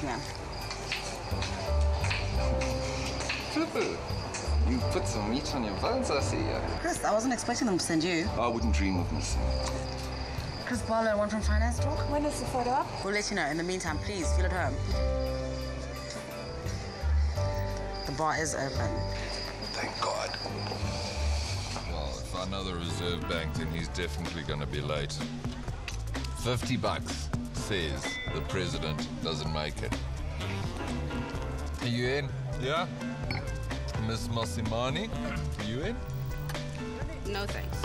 this man? You put some meat on your bones, I see. ya. Chris, I wasn't expecting them to send you. I wouldn't dream of missing. Chris Barlow, one from Finance Talk. When is the photo up? We'll let you know. In the meantime, please feel at home. The bar is open. Thank God. Well, if I know the reserve bank, then he's definitely going to be late. 50 bucks says the president doesn't make it. Are you in? Yeah? Miss Massimani, are you in? No thanks.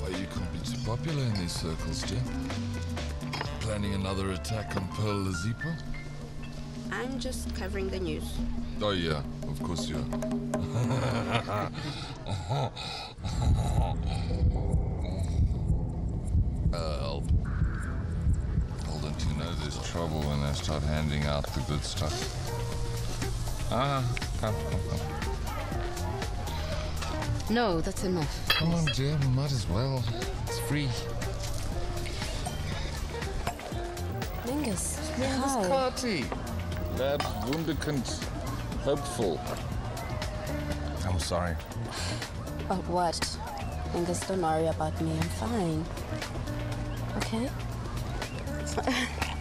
Oh, you can't be too popular in these circles, Jim. Planning another attack on Pearl Lazipo? I'm just covering the news. Oh, yeah, of course you are. uh, well, don't you know there's trouble when they start handing out the good stuff? Ah, come, come, come. No, that's enough. Come on, dear, we might as well. It's free. Mingus, Mingus hi. Carty. Lad Wunderkind. Hopeful. I'm sorry. But what? Mingus, don't worry about me. I'm fine. Okay?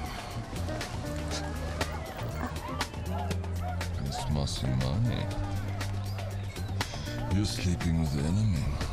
You're sleeping with the enemy.